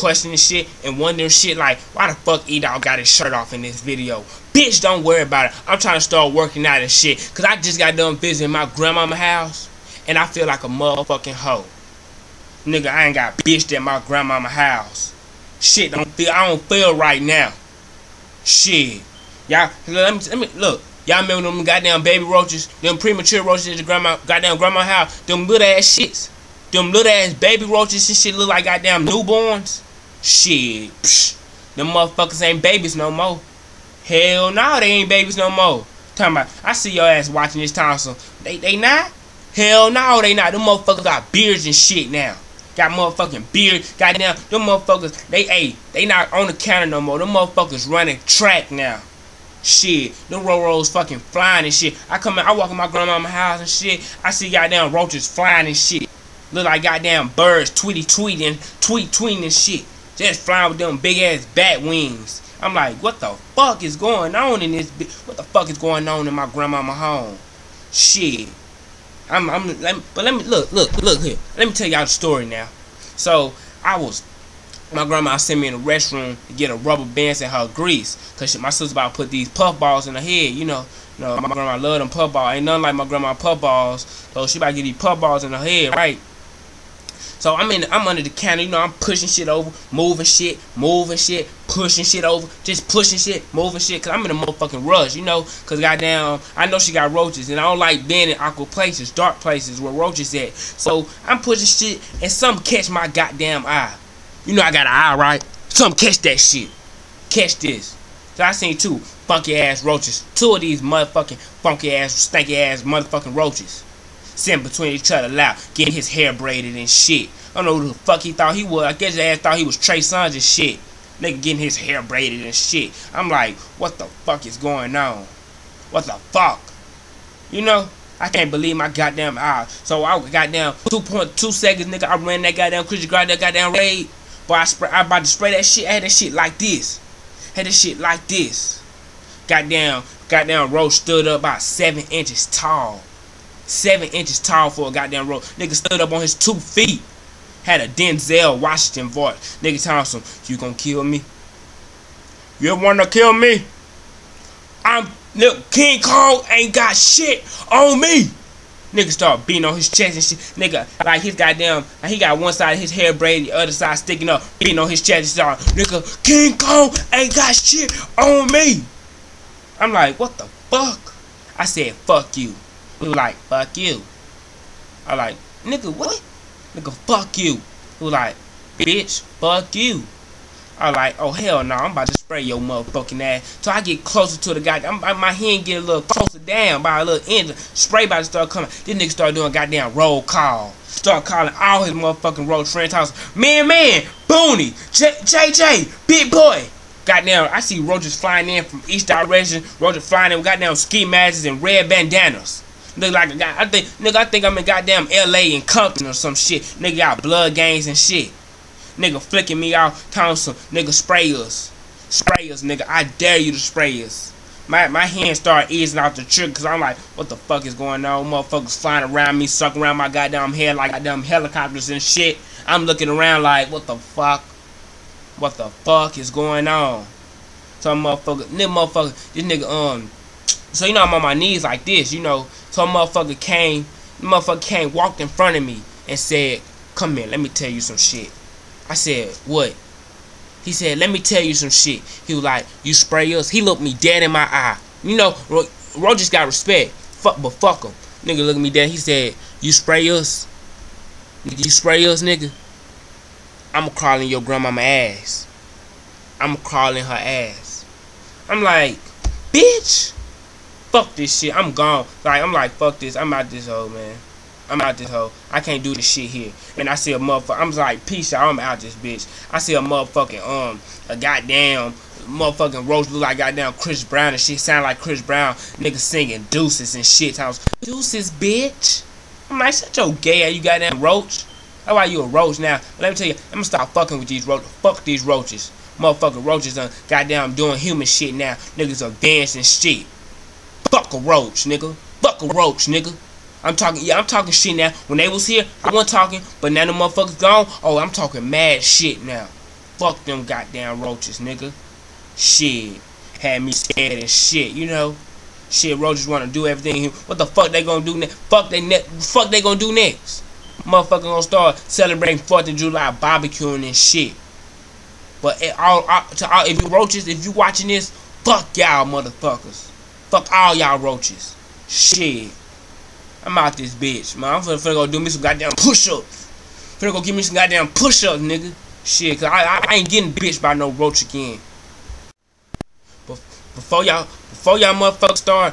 questioning shit and wondering shit like, why the fuck E Dog got his shirt off in this video? Bitch, don't worry about it. I'm trying to start working out and shit. Cause I just got done visiting my grandmama house and I feel like a motherfucking hoe. Nigga, I ain't got bitched at my grandmama house. Shit, don't feel I don't feel right now. Shit. Y'all let me let me look. Y'all remember them goddamn baby roaches, them premature roaches at the grandma goddamn grandma house, them little ass shits. Them little ass baby roaches and shit look like goddamn newborns. Shit. Psh, them motherfuckers ain't babies no more. Hell no, they ain't babies no more. Talking about, I see your ass watching this tonsil. They they not? Hell no, they not. Them motherfuckers got beards and shit now. Got motherfucking beard. Goddamn, them motherfuckers, they hey, they not on the counter no more. Them motherfuckers running track now. Shit, them Roros fucking flying and shit. I come in, I walk in my grandma's house and shit. I see goddamn roaches flying and shit. Look like goddamn birds tweety tweeting, tweet tweeting and shit. Just flying with them big ass bat wings. I'm like, what the fuck is going on in this? What the fuck is going on in my grandmama home? Shit. I'm, I'm, let me, but let me look, look, look here. Let me tell y'all the story now. So I was, my grandma sent me in the restroom to get a rubber band and her grease, cause she, my sister about to put these puff balls in her head. You know, you know, my grandma love them puff balls. Ain't nothing like my grandma puff balls. So she about to get these puff balls in her head, right? So I'm in, I'm under the counter, you know, I'm pushing shit over, moving shit, moving shit, pushing shit over, just pushing shit, moving shit, cause I'm in a motherfucking rush, you know, cause goddamn, I know she got roaches, and I don't like being in awkward places, dark places where roaches at. So I'm pushing shit, and some catch my goddamn eye. You know I got an eye, right? Some catch that shit. Catch this. So I seen two funky ass roaches, two of these motherfucking funky ass, stanky ass motherfucking roaches sitting between each other loud, getting his hair braided and shit. I don't know who the fuck he thought he was. I guess his ass thought he was Trey Songz and shit. Nigga getting his hair braided and shit. I'm like, what the fuck is going on? What the fuck? You know? I can't believe my goddamn eyes. So I got down 2.2 seconds, nigga. I ran that goddamn Christian Grad that goddamn raid. But I spray I about to spray that shit. I had that shit like this. Had that shit like this. Goddamn, goddamn roach stood up about seven inches tall. Seven inches tall for a goddamn roach. Nigga stood up on his two feet. Had a Denzel Washington voice. Nigga Thompson, you gonna kill me? You wanna kill me? I'm look, King Kong ain't got shit on me. Nigga start beating on his chest and shit. Nigga, like his goddamn, like he got one side of his hair braided, the other side sticking up, beating on his chest and start, nigga, King Kong ain't got shit on me. I'm like, what the fuck? I said, fuck you. He was like, fuck you. I like, nigga, what? Nigga, fuck you. He was like, bitch, fuck you. I like, oh hell no, I'm about to spray your motherfucking ass. So I get closer to the guy. I'm, my hand get a little closer down by a little inch. Spray about to start coming. This nigga start doing goddamn roll call. Start calling all his motherfucking road friends house. Man, man, Booney, J JJ, Big Boy. Goddamn, I see roaches flying in from each direction. Roaches flying in with goddamn ski masks and red bandanas. Look like a guy. I think, nigga, I think I'm in goddamn L.A. and Compton or some shit. Nigga got blood gangs and shit. Nigga flicking me out, telling some nigga spray us. Spray us, nigga. I dare you to spray us. My, my hands start easing out the trigger because I'm like, what the fuck is going on? Motherfuckers flying around me, sucking around my goddamn head like goddamn helicopters and shit. I'm looking around like, what the fuck? What the fuck is going on? Some motherfucker, this motherfucker, this nigga, um, so you know I'm on my knees like this, you know. So a motherfucker came, motherfucker came, walked in front of me and said, "Come here, let me tell you some shit." I said, "What?" He said, "Let me tell you some shit." He was like, "You spray us?" He looked me dead in my eye. You know, Ro, Ro just got respect. Fuck, but fuck him. Nigga looked me dead. He said, "You spray us?" You spray us, nigga? I'ma crawl in your grandmama ass. I'ma crawl in her ass. I'm like, bitch fuck this shit. I'm gone. Like I'm like fuck this. I'm out this hole, man. I'm out this hole. I can't do this shit here. And I see a motherfucker. I'm like peace out. I'm out this bitch. I see a motherfucking um a goddamn motherfucking roach look like goddamn Chris Brown and shit. Sound like Chris Brown. Nigga singing deuces and shit. House deuces, bitch. I'm like shut your gay ass. You goddamn roach. That's why you a roach now. Let me tell you. I'm gonna stop fucking with these roaches. Fuck these roaches. Motherfucking roaches are goddamn doing human shit now. Niggas are dancing shit. Fuck a roach, nigga. Fuck a roach, nigga. I'm talking, yeah, I'm talking shit now. When they was here, I wasn't talking, but now the motherfuckers gone. Oh, I'm talking mad shit now. fuck them goddamn roaches, nigga. Shit. Had me scared and shit, you know? Shit, roaches wanna do everything. What the fuck they gonna do next? Fuck they ne fuck they gonna do next? Motherfucker gonna start celebrating 4th of July barbecuing and shit. But all, all, to all, if you roaches, if you watching this, fuck y'all motherfuckers. Fuck all y'all roaches. Shit. I'm out this bitch, man. I'm finna, finna go do me some goddamn push-ups. Finna go give me some goddamn push-ups, nigga. Shit, cause I, I, I ain't getting bitched by no roach again. But before y'all before y'all motherfuckers start